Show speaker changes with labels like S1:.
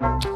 S1: you